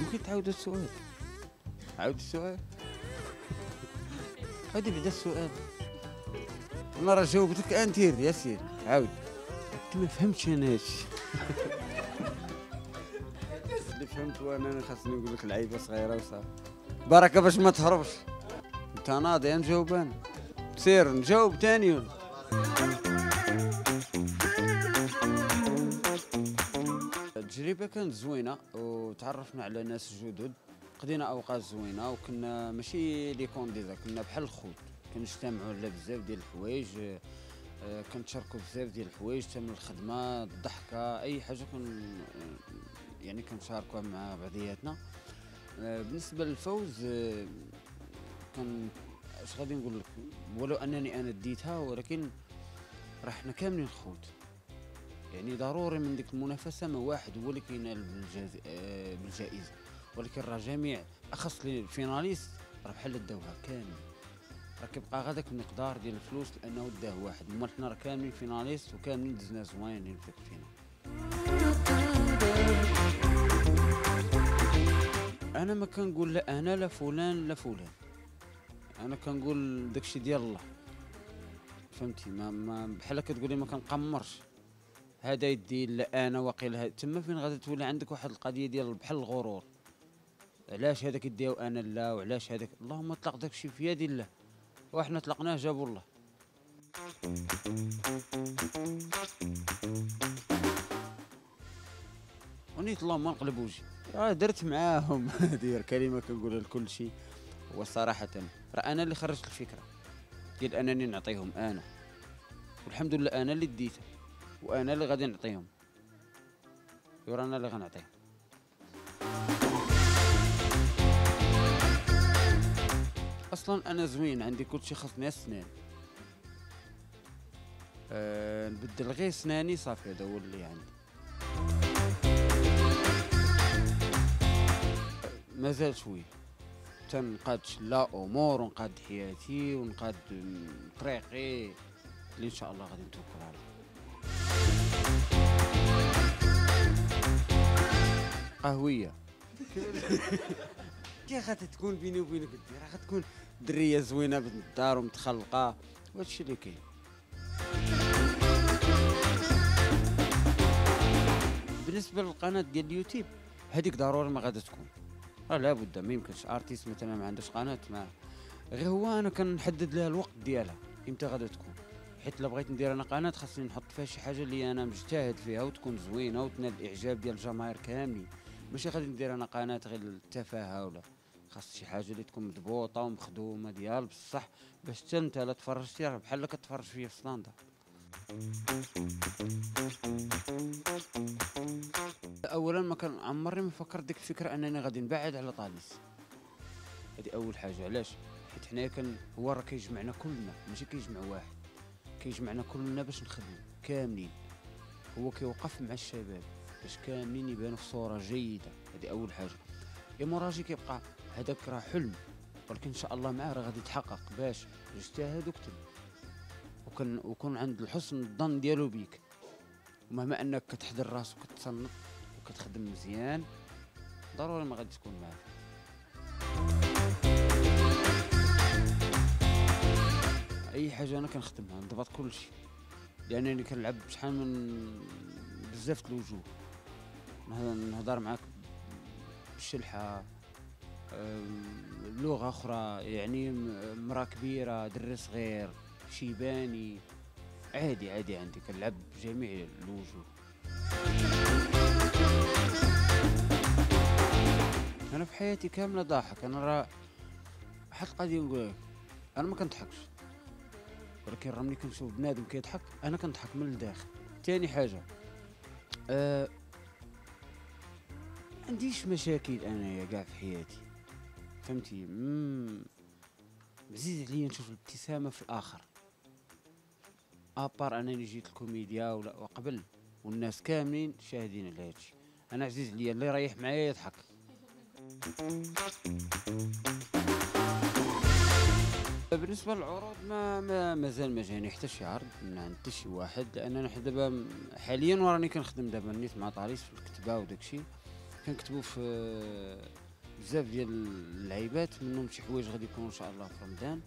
ممكن تعاود السؤال. عاود السؤال؟ عاودي بعدا السؤال. أنا راه جاوبتك انتير يا سيدي عاود. أنت ما فهمتش أنا. هادشي اللي فهمت وأنا أنا خاصني نقول لك لعيبة صغيرة وصافي. بركه باش ما تهربش. أنت ناضي نجاوب أنا سير نجاوب تاني. التجربه كانت زوينة وتعرفنا على ناس جدد. قضينا أوقات زوينة وكنا ماشي لي كونديدا كنا بحال الخوت. كنجتمعوا على بزاف ديال الحوايج آه، كنتشاركوا بزاف ديال الحوايج تم الخدمة الضحكة أي حاجة كن آه، يعني كنشاركوها مع بعضياتنا. آه، بالنسبة للفوز كان اش غادي نقول لك؟ ولو أنني أنا ديتها ولكن راه حنا كاملين خوت يعني ضروري من ديك المنافسة ما واحد هو اللي كينال آه، بالجائزة. ولكن راه جميع أخص لي ال finalistes راه بحال داوها كامل راه كيبقى غير داك المقدار ديال الفلوس لأنه داه واحد. اما حنا راه كاملين finalistes وكاملين دزنا زوينين في ال finale. أنا ما كنقول لا أنا لا فلان لا فلان. أنا كنقول داكشي ديال الله. فهمتي؟ ما, ما بحال كتقولي ما كنقمرش. هذا يدي أنا واقيل هاد تما فين غادي تولي عندك واحد القضية ديال بحال الغرور؟ علاش هذاك يديو أنا لا وعلاش هذاك؟ اللهم اطلق داكشي في يد الله. وحنا طلقناه جابوا الله. ونيت اللهم نقلب وجهي. راه درت معاهم. هذه كلمه كنقولها لكل شيء. وصراحه راه أنا اللي خرجت الفكرة. ديال أنني نعطيهم أنا والحمد لله أنا اللي ديتها وأنا اللي غادي نعطيهم. ورانا اللي غنعطيهم أصلا أنا زوين عندي كل شيء خاصني السنان أه نبدل غير سناني صافي هذا هو اللي عندي. مازال شوي. تنقاد لا أمور ونقاد حياتي ونقاد طريقي اللي إن شاء الله غادي نتوكل عليه. قهوية. كي غادي تكون بيني وبينك راه غتكون درية زوينة بالدار ومتخلقة. وهادشي اللي كاين. بالنسبة للقناة ديال اليوتيوب هذيك ضروري ما غادي تكون. راه لابد ما يمكنش. artiste مثلا ما عندوش قناة ما غير هو أنا كنحدد لها الوقت ديالها. إمتى غادي تكون؟ حيت إلا بغيت ندير أنا قناة خاصني نحط فيها شي حاجة اللي أنا مجتهد فيها وتكون زوينة وتنال الإعجاب ديال الجماهير كاملين. ماشي غادي ندير أنا قناة غير للتفاهة ولا خاص شي حاجة اللي تكون مضبوطة ومخدومة ديال بصح باش حتى أنت لا تفرجتي راه بحال كتفرج فيا في stand-up. اولا ما كان عمرني ما فكرت ديك الفكرة أنني غادي نبعد على طاليس. هذه أول حاجة علاش؟ حيت حنايا كان هو راه كيجمعنا كلنا ماشي كيجمع واحد. كيجمعنا كلنا باش نخدموا كاملين. هو كيوقف مع الشباب باش كاملين يبانوا في صورة جيدة. هذه أول حاجة. يا موراجي كيبقى هذاك راه حلم ولكن إن شاء الله معاه راه غادي يتحقق باش اجتهد وكتب وكن وكون عند الحسن الظن ديالو بيك. ومهما أنك كتحضر راسك وكتصنت وكتخدم مزيان ضروري ما غادي تكون معاه. أي حاجة أنا كنخدمها نضبط كل شيء لأنني كنلعب شحال من بزاف الوجوه. نهضر- معاك بالشلحة لغة أخرى يعني م- مرا كبيرة دري صغير شيباني عادي عادي عندي كنلعب بجميع الوجوه. أنا في حياتي كاملة ضاحك أنا راه واحد القضية نقول أنا ما كنضحكش. ولكن راه ملي كنشوف بنادم كيضحك أنا كنضحك من الداخل. تاني حاجة ما عنديش مشاكل انايا كاع في حياتي. فهمتي؟ عزيز عليا نشوف الابتسامة في الآخر. ابار انني جيت الكوميديا ولا وقبل والناس كاملين شاهدين على هادشي. أنا عزيز عليا اللي رايح معايا يضحك. بالنسبة للعروض ما, ما مازال ما جاني حتى شي عرض من حتى شي واحد. لأن أنا دابا حاليا وراني كنخدم دابا نيت مع طاريس في الكتابه وداكشي كنكتبوا في بزاف ديال اللعيبات منهم شي حوايج غادي يكونوا إن شاء الله في رمضان.